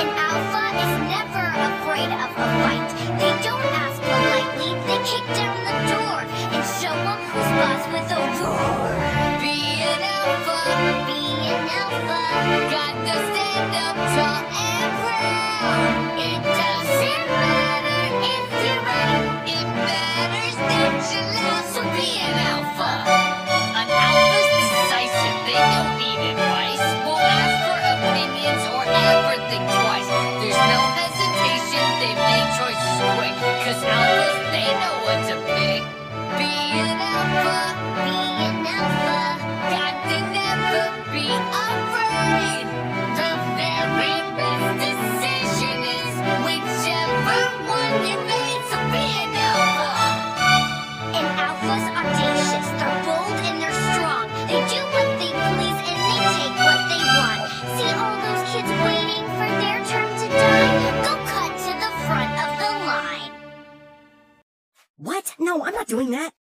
An alpha is never afraid of a fight. They don't ask politely, they kick down the door and show up who's boss with a roar. Be an alpha, be an alpha, got to stand up tall. What? No, I'm not doing that.